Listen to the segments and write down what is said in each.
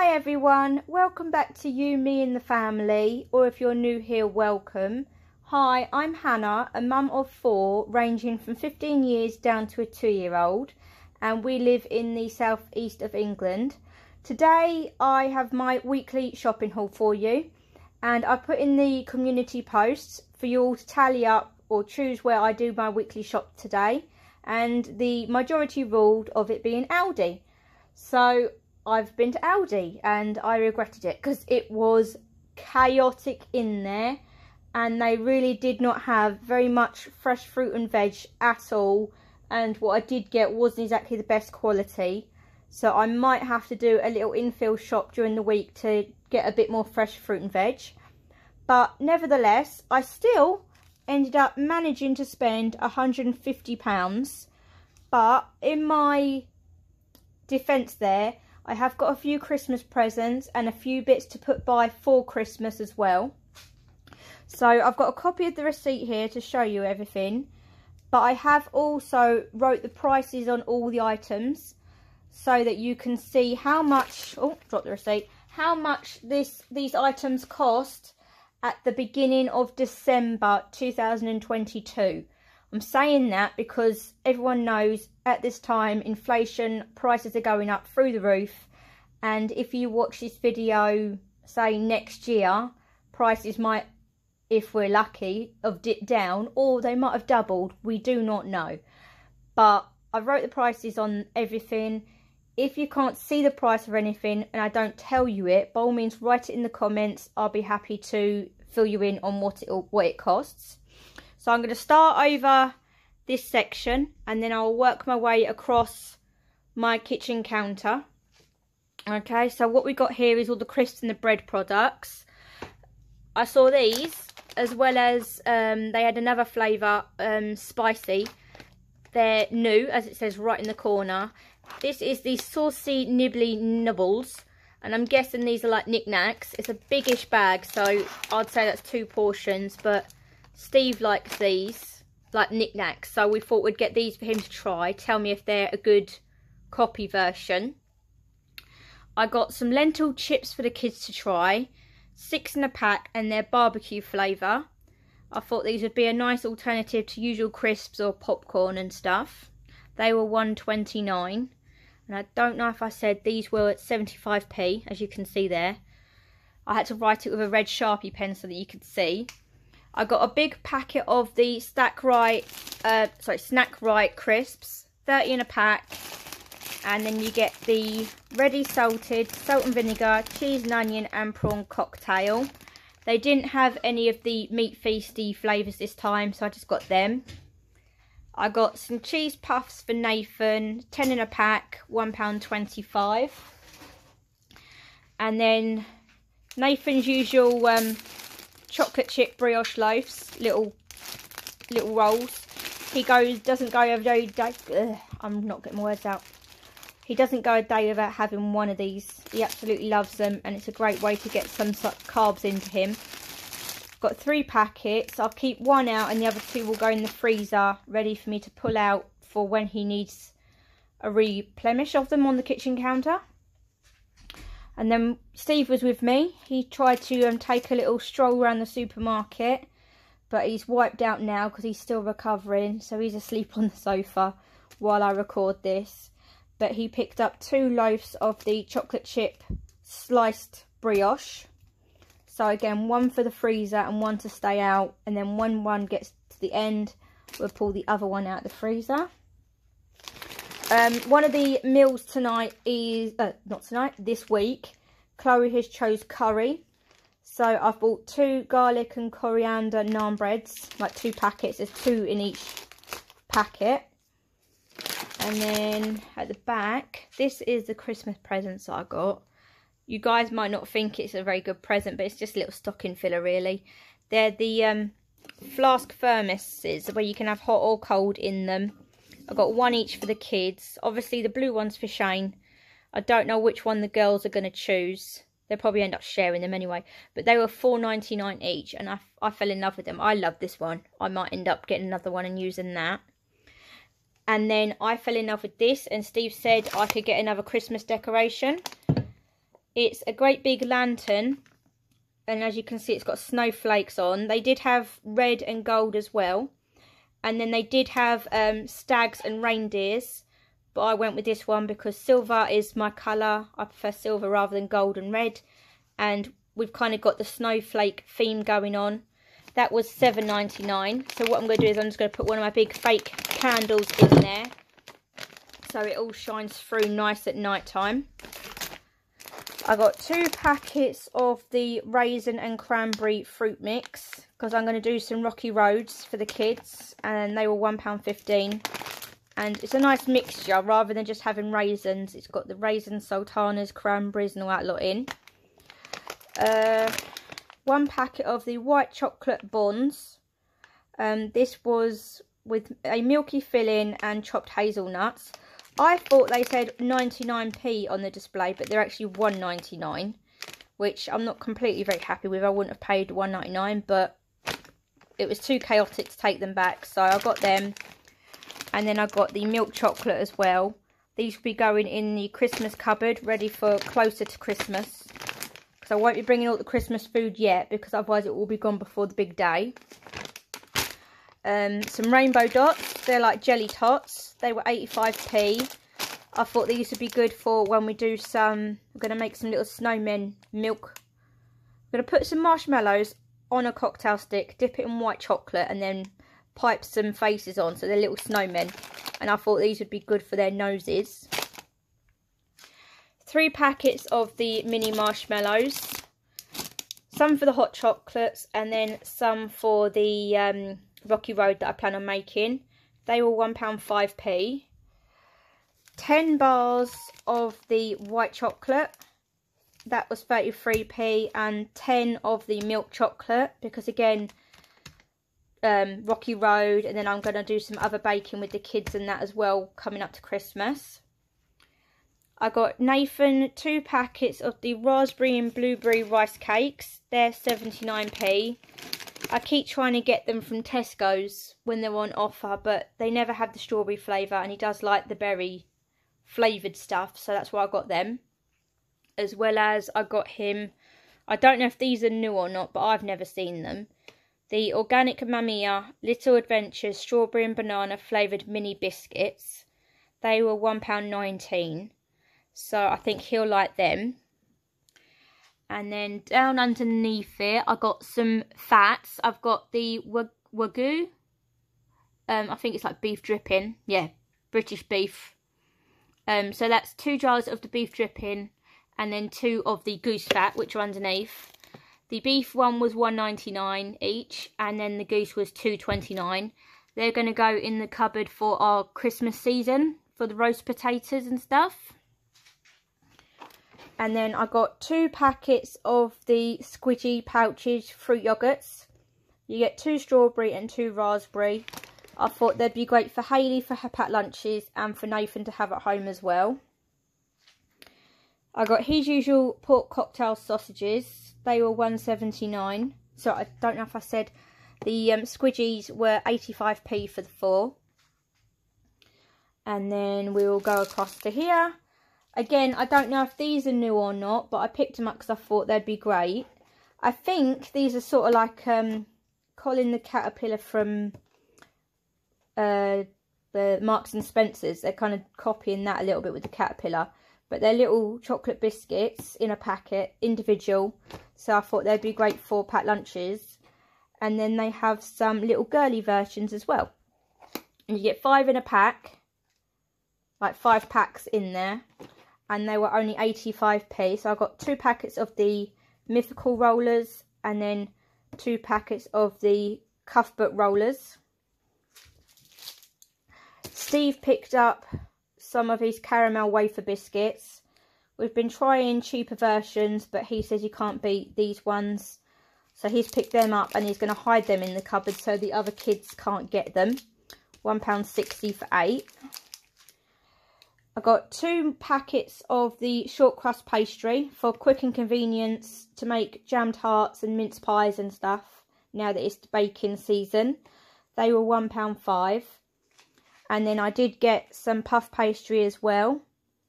Hi everyone, welcome back to You, Me and the Family, or if you're new here, welcome. Hi, I'm Hannah, a mum of four, ranging from 15 years down to a two-year-old, and we live in the southeast of England. Today I have my weekly shopping haul for you, and I put in the community posts for you all to tally up or choose where I do my weekly shop today, and the majority ruled of it being Aldi. So I've been to Aldi and I regretted it because it was chaotic in there and they really did not have very much fresh fruit and veg at all. And what I did get wasn't exactly the best quality. So I might have to do a little infill shop during the week to get a bit more fresh fruit and veg. But nevertheless I still ended up managing to spend 150 pounds. But in my defense there I have got a few Christmas presents and a few bits to put by for Christmas as well. So I've got a copy of the receipt here to show you everything. But I have also wrote the prices on all the items so that you can see how much, oh, drop the receipt, how much this these items cost at the beginning of December 2022. I'm saying that because everyone knows at this time inflation prices are going up through the roof. And if you watch this video say next year prices might if we're lucky have dipped down or they might have doubled. We do not know. But I wrote the prices on everything. If you can't see the price of anything and I don't tell you it by all means write it in the comments. I'll be happy to fill you in on what it what it costs so I'm going to start over this section and then I'll work my way across my kitchen counter. Okay, so what we got here is all the crisps and the bread products. I saw these as well as um, they had another flavour, um, spicy. They're new, as it says right in the corner. This is the Saucy Nibbly Nibbles. And I'm guessing these are like Nik Naks. It's a biggish bag, so I'd say that's two portions. But Steve likes these, like Nik Naks, so we thought we'd get these for him to try. Tell me if they're a good copy version. I got some lentil chips for the kids to try, six in a pack, and they're barbecue flavour. I thought these would be a nice alternative to usual crisps or popcorn and stuff. They were 129 and I don't know if I said these were at 75p as you can see there. I had to write it with a red sharpie pen so that you could see. I got a big packet of the Stack Right, uh, sorry, Snackrite crisps, 30 in a pack. And then you get the ready salted salt and vinegar, cheese and onion and prawn cocktail. They didn't have any of the meat feasty flavours this time, so I just got them. I got some cheese puffs for Nathan, 10 in a pack, £1.25. And then Nathan's usual um, chocolate chip brioche loaves, little little rolls. He goes doesn't go a day. Ugh, I'm not getting my words out. He doesn't go a day without having one of these. He absolutely loves them, and it's a great way to get some carbs into him. Got three packets. I'll keep one out, and the other two will go in the freezer, ready for me to pull out for when he needs a replenish of them on the kitchen counter. And then Steve was with me. He tried to um, take a little stroll around the supermarket. But he's wiped out now because he's still recovering. So he's asleep on the sofa while I record this. But he picked up two loaves of the chocolate chip sliced brioche. So again, one for the freezer and one to stay out. And then when one gets to the end, we'll pull the other one out of the freezer. Um, one of the meals tonight is, uh, not tonight, this week, Chloe has chose curry. So I've bought two garlic and coriander naan breads, like two packets. There's two in each packet. And then at the back, this is the Christmas presents I got. You guys might not think it's a very good present, but it's just a little stocking filler, really. They're the um, flask thermoses, where you can have hot or cold in them. I got one each for the kids. Obviously, the blue one's for Shane. I don't know which one the girls are going to choose. They'll probably end up sharing them anyway. But they were four ninety nine each, and I, I fell in love with them. I love this one. I might end up getting another one and using that. And then I fell in love with this, and Steve said I could get another Christmas decoration. It's a great big lantern. And as you can see, it's got snowflakes on. They did have red and gold as well. And then they did have um, stags and reindeers. But I went with this one because silver is my colour. I prefer silver rather than gold and red. And we've kind of got the snowflake theme going on. That was seven ninety nine. So what I'm going to do is I'm just going to put one of my big fake candles in there. So it all shines through nice at night time. I got two packets of the raisin and cranberry fruit mix because I'm going to do some rocky roads for the kids and they were £1.15 and it's a nice mixture rather than just having raisins. It's got the raisins, sultanas cranberries and all that lot in. Uh, one packet of the white chocolate buns. Um, this was with a milky filling and chopped hazelnuts. I thought they said 99p on the display but they're actually 1.99 which I'm not completely very happy with. I wouldn't have paid 1.99 but it was too chaotic to take them back so I got them and then I got the milk chocolate as well. These will be going in the Christmas cupboard, ready for closer to Christmas. Because I won't be bringing all the Christmas food yet, because otherwise it will be gone before the big day. Um, some rainbow dots. They're like jelly tots. They were 85p. I thought these would be good for when we do some... I'm going to make some little snowmen milk. I'm going to put some marshmallows on a cocktail stick, dip it in white chocolate, and then pipe some faces on. So they're little snowmen. And I thought these would be good for their noses. Three packets of the mini marshmallows. Some for the hot chocolates and then some for the um, Rocky Road that I plan on making. They were £1.5p. 10 bars of the white chocolate. That was 33p. And 10 of the milk chocolate. Because again, um, Rocky Road and then I'm going to do some other baking with the kids and that as well coming up to Christmas. I got Nathan two packets of the raspberry and blueberry rice cakes. They're 79p. I keep trying to get them from Tesco's when they're on offer, but they never have the strawberry flavour and he does like the berry flavoured stuff, so that's why I got them. As well as I got him, I don't know if these are new or not, but I've never seen them the Organic Mamia Little Adventures Strawberry and Banana Flavoured Mini Biscuits. They were £1.19. So I think he'll like them. And then down underneath it, I got some fats. I've got the Wagyu. Um, I think it's like beef dripping. Yeah, British beef. Um, so that's two jars of the beef dripping and then two of the goose fat, which are underneath. The beef one was 1.99 each, and then the goose was 2.29. They're going to go in the cupboard for our Christmas season for the roast potatoes and stuff. And then I got two packets of the Squidgy Pouches fruit yogurts. You get two strawberry and two raspberry. I thought they'd be great for Hayley for her packed lunches and for Nathan to have at home as well. I got his usual pork cocktail sausages. They were 179 so I don't know if I said the um, squidgies were 85p for the four. And then we will go across to here. Again I don't know if these are new or not but I picked them up because I thought they'd be great. I think these are sort of like um, Colin the Caterpillar from uh, the Marks and Spencers. They're kind of copying that a little bit with the caterpillar but they're little chocolate biscuits in a packet, individual. So I thought they'd be great for packed lunches. And then they have some little girly versions as well. And you get five in a pack, like five packs in there. And they were only 85p. So I got two packets of the mythical rollers and then two packets of the Cuthbert rollers. Steve picked up some of his caramel wafer biscuits. We've been trying cheaper versions, but he says you can't beat these ones. So he's picked them up and he's going to hide them in the cupboard so the other kids can't get them. £1.60 for eight. I got two packets of the short crust pastry for quick and convenience to make jam tarts and mince pies and stuff now that it's baking season. They were £1.5. And then I did get some puff pastry as well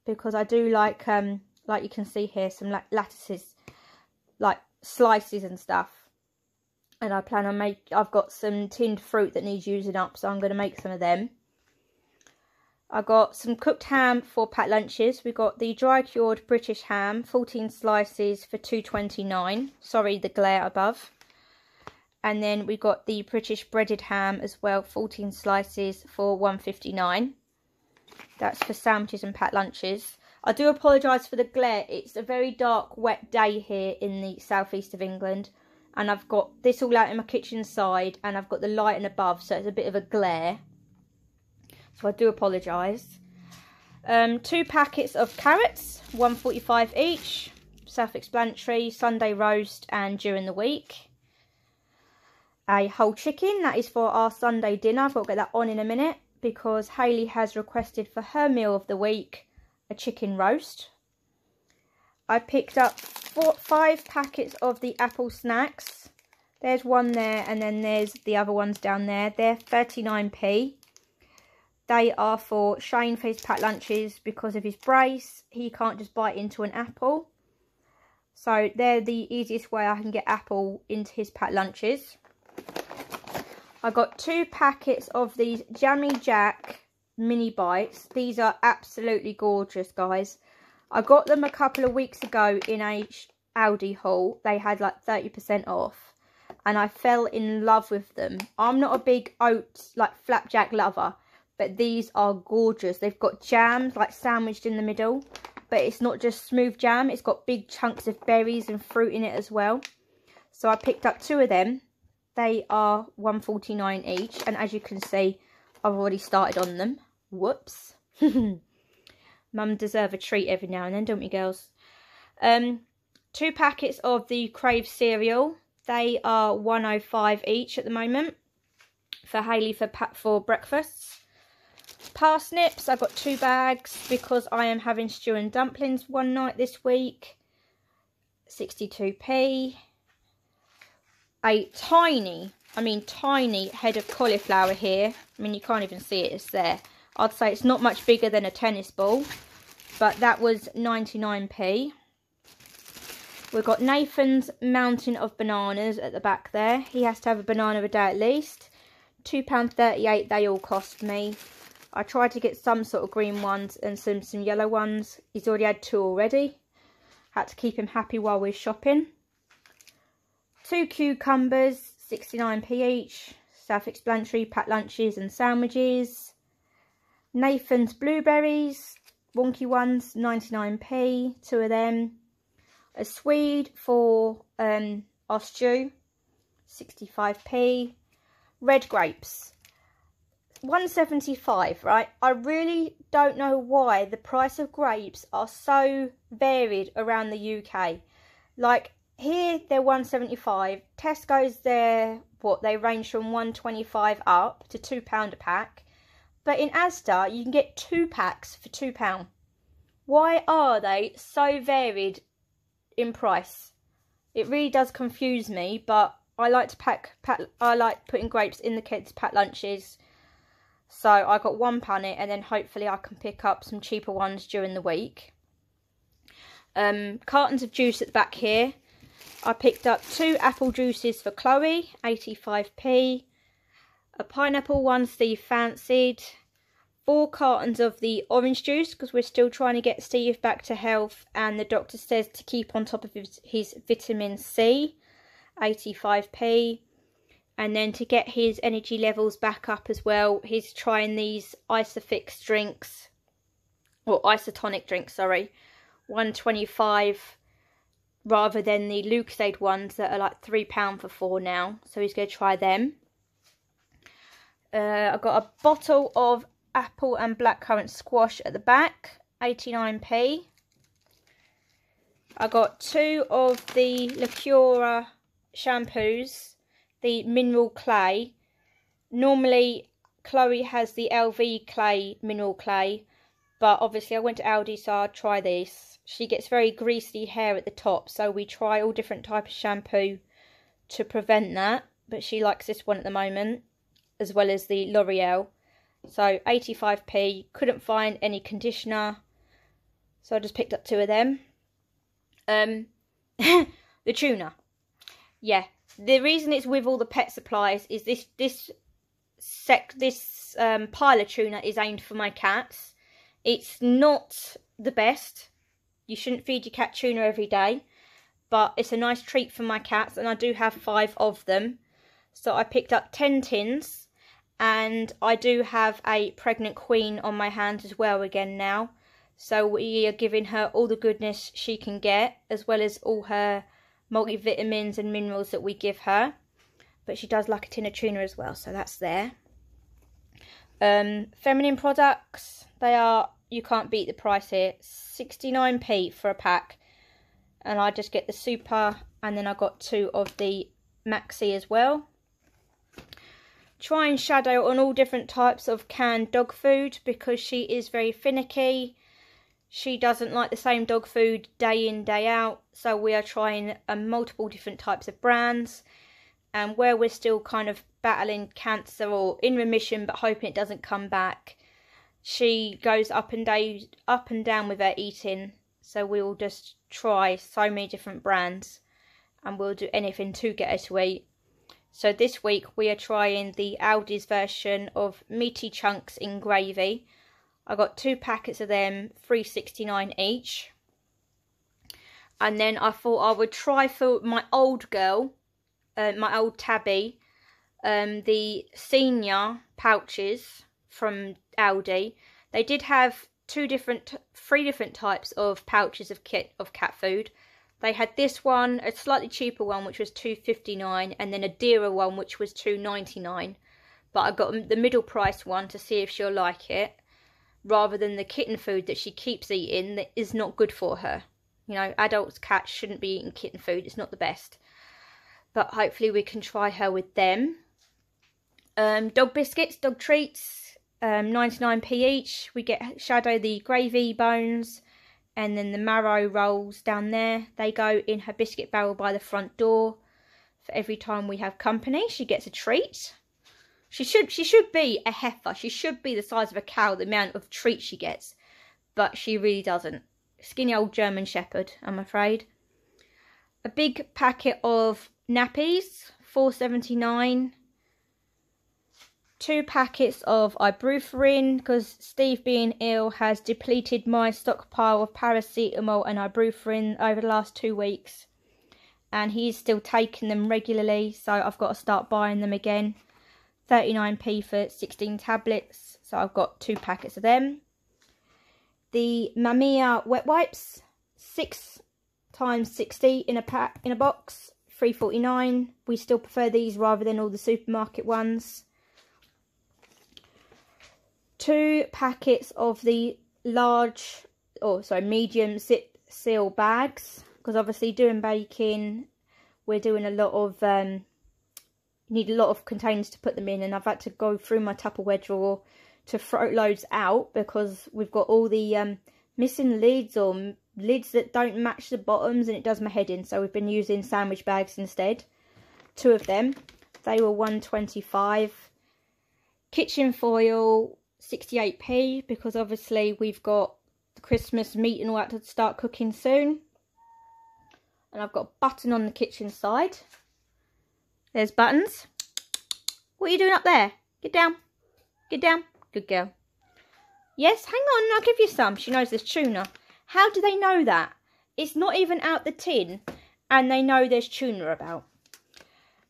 because I do like um, like you can see here, some lettuces, like slices and stuff. And I plan on make. I've got some tinned fruit that needs using up, so I'm going to make some of them. I got some cooked ham for packed lunches. We got the dry cured British ham, 14 slices for 2.29. Sorry, the glare above. And then we got the British breaded ham as well, 14 slices for 1.59. That's for sandwiches and packed lunches. I do apologise for the glare. It's a very dark, wet day here in the southeast of England. And I've got this all out in my kitchen side and I've got the light lighting above, so it's a bit of a glare. So I do apologise. Um, two packets of carrots, 145 each. Self-explanatory, Sunday roast and during the week. A whole chicken, that is for our Sunday dinner. I've got to get that on in a minute because Hayley has requested for her meal of the week a chicken roast. I picked up four, five packets of the apple snacks. There's one there and then there's the other ones down there. They're 39p. They are for Shane for his packed lunches because of his brace. He can't just bite into an apple. So they're the easiest way I can get apple into his packed lunches. I got two packets of these Jammy Jack mini bites. These are absolutely gorgeous, guys. I got them a couple of weeks ago in a Aldi haul. They had like 30% off. And I fell in love with them. I'm not a big oats, like flapjack lover. But these are gorgeous. They've got jams like sandwiched in the middle. But it's not just smooth jam. It's got big chunks of berries and fruit in it as well. So I picked up two of them. They are 149 each. And as you can see, I've already started on them. Whoops. Mum deserve a treat every now and then, don't we, girls? Um, two packets of the Crave cereal. They are 105 each at the moment for Hayley for Pat for breakfasts. Parsnips, I've got two bags because I am having stew and dumplings one night this week. 62p. A tiny, I mean tiny head of cauliflower here. I mean, you can't even see it, it's there. I'd say it's not much bigger than a tennis ball. But that was 99p. We've got Nathan's mountain of bananas at the back there. He has to have a banana a day at least. £2.38 they all cost me. I tried to get some sort of green ones and some, some yellow ones. He's already had two already. Had to keep him happy while we're shopping. Two cucumbers, 69p each. Self-explanatory, packed lunches and sandwiches. Nathan's blueberries, wonky ones, 99p, two of them. A Swede for um, our stew, 65p. Red grapes, 175 right i really don't know why the price of grapes are so varied around the uk like here they're 175 tesco's they're what they range from 125 up to two pound a pack. But in asda you can get two packs for two pound. Why are they so varied in price? It really does confuse me but i like to pack, pack i like putting grapes in the kids pack lunches. So I got one punnet and then hopefully I can pick up some cheaper ones during the week. Um, cartons of juice at the back here. I picked up two apple juices for Chloe, 85p. A pineapple one Steve fancied. Four cartons of the orange juice because we're still trying to get Steve back to health and the doctor says to keep on top of his, his vitamin C, 85p and then to get his energy levels back up as well he's trying these isofix drinks or isotonic drinks sorry 125 rather than the lucozade ones that are like three pound for four now so he's going to try them uh, i've got a bottle of apple and blackcurrant squash at the back 89p i got two of the Lacura shampoos the mineral clay. Normally, Chloe has the Elvive clay, mineral clay, but obviously I went to Aldi, so I'll try this. She gets very greasy hair at the top, so we try all different type of shampoo to prevent that. But she likes this one at the moment, as well as the L'Oreal. So 85p, couldn't find any conditioner, so I just picked up two of them. Um, the tuna. Yeah, the reason it's with all the pet supplies is this this sec this um, pile of tuna is aimed for my cats. It's not the best. You shouldn't feed your cat tuna every day, but it's a nice treat for my cats, and I do have five of them. So I picked up ten tins, and I do have a pregnant queen on my hands as well again now. So we are giving her all the goodness she can get, as well as all her multivitamins and minerals that we give her. But she does like a tin of tuna as well, so that's there. Um, feminine products, they are, you can't beat the price here, 69p for a pack. And I just get the super, and then I got two of the maxi as well. Try and shadow on all different types of canned dog food because she is very finicky she doesn't like the same dog food day in, day out. So we are trying uh, multiple different types of brands. And where we're still kind of battling cancer or in remission but hoping it doesn't come back, she goes up and down, up and down with her eating. So we'll just try so many different brands and we'll do anything to get her to eat. So this week we are trying the Aldi's version of meaty chunks in gravy I got two packets of them, three sixty nine each. And then I thought I would try for my old girl, uh, my old tabby, um, the senior pouches from Aldi. They did have two different, three different types of pouches of kit of cat food. They had this one, a slightly cheaper one, which was two fifty nine, and then a dearer one, which was two ninety nine. But I got the middle price one to see if she'll like it rather than the kitten food that she keeps eating that is not good for her. You know, adults cats shouldn't be eating kitten food, it's not the best. But hopefully we can try her with them. Um, dog biscuits, dog treats, um, 99p each. We get Shadow the gravy bones and then the marrow rolls down there. They go in her biscuit barrel by the front door. For every time we have company, she gets a treat. She should she should be a heifer. She should be the size of a cow, the amount of treats she gets. But she really doesn't. Skinny old German Shepherd, I'm afraid. A big packet of nappies, four seventy nine. Two packets of ibuprofen because Steve being ill has depleted my stockpile of paracetamol and ibuprofen over the last two weeks. And he's still taking them regularly, so I've got to start buying them again. 39p for 16 tablets. So I've got two packets of them. The Mamia wet wipes, six times 60 in a pack in a box, 3.49. We still prefer these rather than all the supermarket ones. Two packets of the large, or oh, sorry, medium zip seal bags because obviously doing baking, we're doing a lot of um, need a lot of containers to put them in and I've had to go through my Tupperware drawer to throw loads out because we've got all the um, missing lids or lids that don't match the bottoms and it does my head in so we've been using sandwich bags instead two of them. They were 125 kitchen foil 68p because obviously we've got the Christmas meat and all that to start cooking soon and I've got button on the kitchen side there's buttons. What are you doing up there? Get down. Get down. Good girl. Yes, hang on, I'll give you some. She knows there's tuna. How do they know that? It's not even out the tin and they know there's tuna about.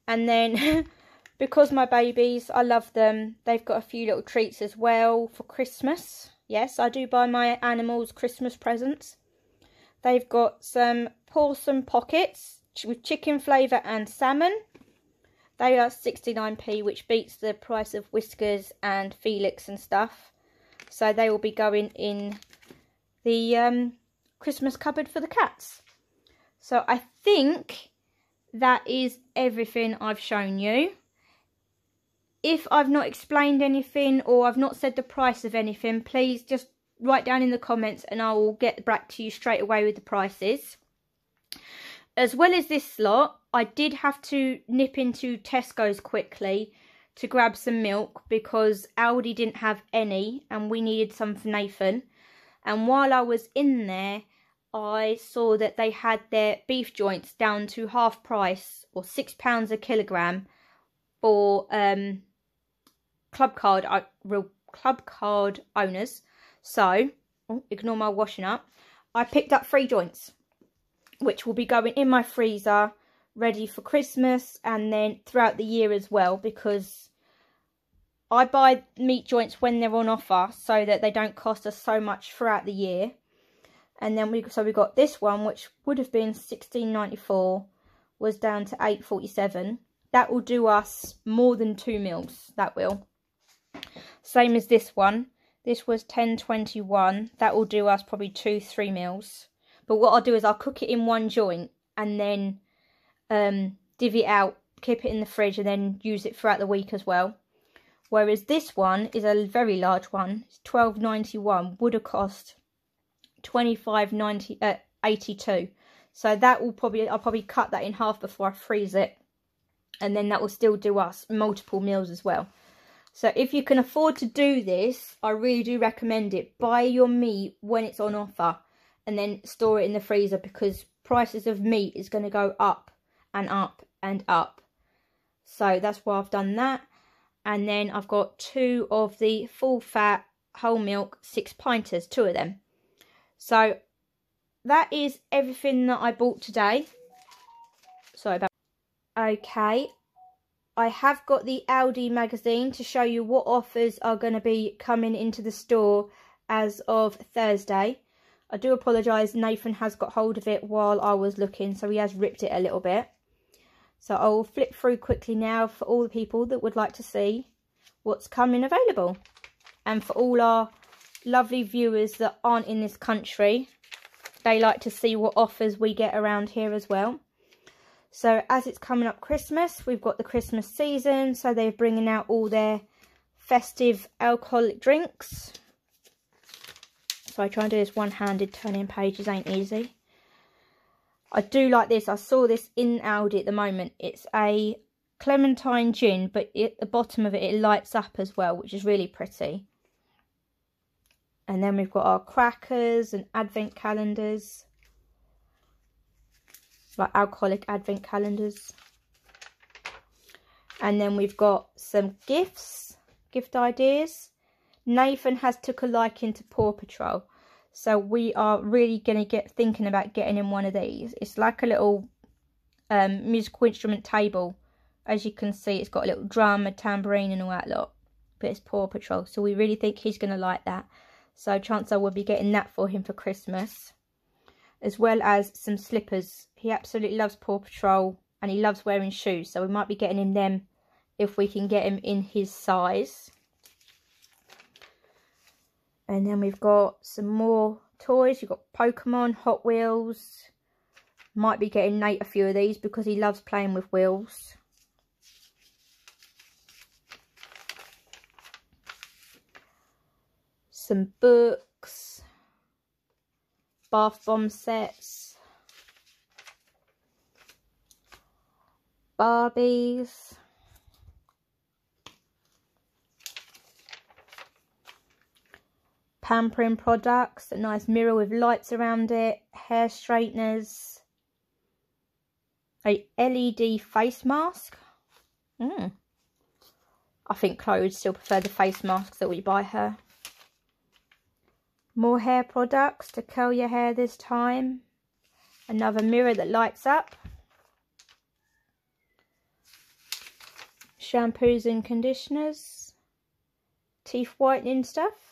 And then, because my babies, I love them, they've got a few little treats as well for Christmas. Yes, I do buy my animals Christmas presents. They've got some porcelain pockets with chicken flavour and salmon. They are 69p, which beats the price of Whiskas and Felix and stuff. So they will be going in the um, Christmas cupboard for the cats. So I think that is everything I've shown you. If I've not explained anything or I've not said the price of anything, please just write down in the comments and I will get back to you straight away with the prices. As well as this lot, I did have to nip into Tesco's quickly to grab some milk because Aldi didn't have any and we needed some for Nathan. And while I was in there, I saw that they had their beef joints down to half price or six pounds a kilogram for um, club card uh, real club card owners. So oh, ignore my washing up. I picked up three joints, which will be going in my freezer, ready for Christmas and then throughout the year as well because I buy meat joints when they're on offer so that they don't cost us so much throughout the year. And then we so we got this one which would have been 16.94 was down to 8.47. That will do us more than two meals. That will. Same as this one. This was 10.21. That will do us probably two, three meals. But what I'll do is I'll cook it in one joint and then um, divvy it out, keep it in the fridge and then use it throughout the week as well. Whereas this one is a very large one. It's twelve ninety one. Would have cost twenty five ninety uh, eighty two. So that will probably I'll probably cut that in half before I freeze it, and then that will still do us multiple meals as well. So if you can afford to do this, I really do recommend it. Buy your meat when it's on offer, and then store it in the freezer because prices of meat is going to go up and up and up. So that's why I've done that and then I've got two of the full fat whole milk six pinters, two of them. So that is everything that I bought today. Sorry about Okay, I have got the Aldi magazine to show you what offers are going to be coming into the store as of Thursday. I do apologise, Nathan has got hold of it while I was looking, so he has ripped it a little bit. So I'll flip through quickly now for all the people that would like to see what's coming available. And for all our lovely viewers that aren't in this country, they like to see what offers we get around here as well. So as it's coming up Christmas, we've got the Christmas season. So they're bringing out all their festive alcoholic drinks. So I try and do this one-handed, turning pages ain't easy. I do like this. I saw this in Aldi at the moment. It's a clementine gin, but at the bottom of it, it lights up as well, which is really pretty. And then we've got our crackers and advent calendars. Like alcoholic advent calendars. And then we've got some gifts, gift ideas. Nathan has took a liking to Paw Patrol. So we are really going to get thinking about getting in one of these. It's like a little um, musical instrument table. As you can see, it's got a little drum, a tambourine and all that lot. But it's Paw Patrol. So we really think he's going to like that. So chance I will be getting that for him for Christmas. As well as some slippers. He absolutely loves Paw Patrol and he loves wearing shoes. So we might be getting him them if we can get him in his size. And then we've got some more toys. You've got Pokemon, Hot Wheels. Might be getting Nate a few of these because he loves playing with wheels. Some books. Bath bomb sets. Barbies. pampering products, a nice mirror with lights around it, hair straighteners, a LED face mask. Mm. I think Chloe would still prefer the face masks that we buy her. More hair products to curl your hair this time. Another mirror that lights up. Shampoos and conditioners. Teeth whitening stuff.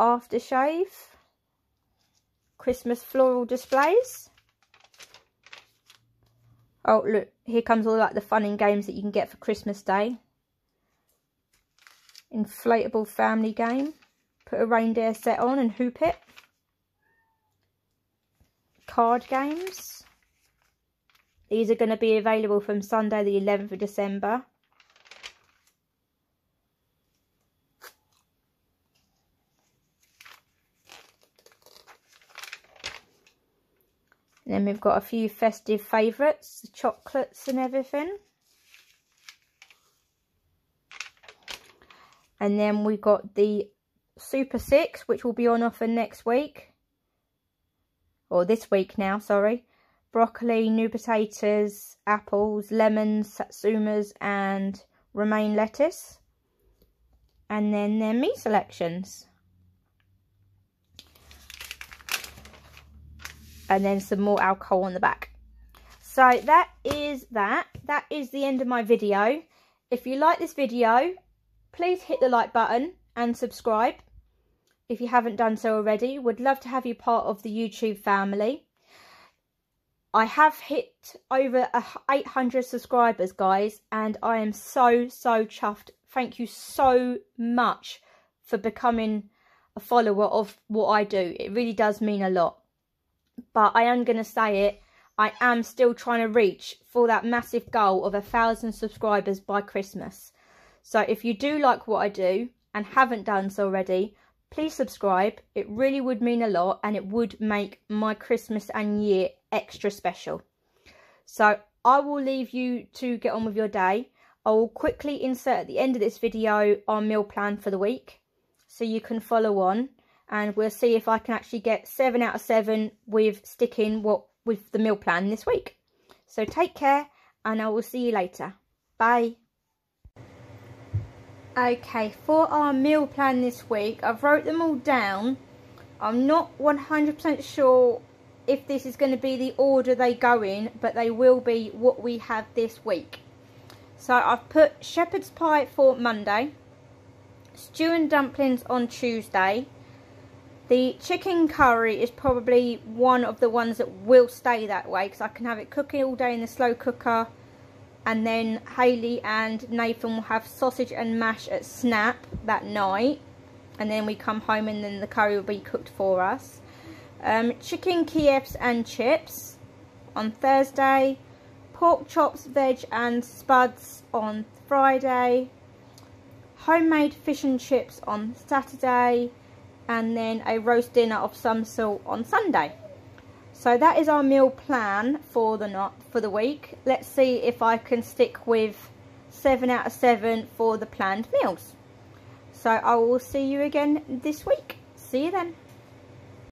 aftershave, Christmas floral displays. Oh, look, here comes all like the fun and games that you can get for Christmas Day. Inflatable family game. Put a reindeer set on and hoop it. Card games. These are going to be available from Sunday the 11th of December. And then we've got a few festive favourites, the chocolates and everything. And then we've got the Super 6, which will be on offer next week. Or this week now, sorry. Broccoli, new potatoes, apples, lemons, satsumas and romaine lettuce. And then their meat selections. And then some more alcohol on the back. So that is that. That is the end of my video. If you like this video, please hit the like button and subscribe if you haven't done so already. Would love to have you part of the YouTube family. I have hit over 800 subscribers, guys, and I am so, so chuffed. Thank you so much for becoming a follower of what I do. It really does mean a lot. But I am going to say it. I am still trying to reach for that massive goal of a thousand subscribers by Christmas. So if you do like what I do and haven't done so already, please subscribe. It really would mean a lot and it would make my Christmas and year extra special. So I will leave you to get on with your day. I will quickly insert at the end of this video our meal plan for the week so you can follow on and we'll see if I can actually get 7 out of 7 with sticking what with the meal plan this week. So take care and I will see you later. Bye. Okay, for our meal plan this week, I've wrote them all down. I'm not 100% sure if this is going to be the order they go in, but they will be what we have this week. So I've put shepherd's pie for Monday, stew and dumplings on Tuesday. The chicken curry is probably one of the ones that will stay that way because I can have it cooking all day in the slow cooker and then Hayley and Nathan will have sausage and mash at Snap that night and then we come home and then the curry will be cooked for us. Um, chicken Kievs and chips on Thursday, pork chops, veg and spuds on Friday, homemade fish and chips on Saturday and then a roast dinner of some sort on Sunday. So that is our meal plan for the not for the week. Let's see if I can stick with 7 out of 7 for the planned meals. So I will see you again this week. See you then.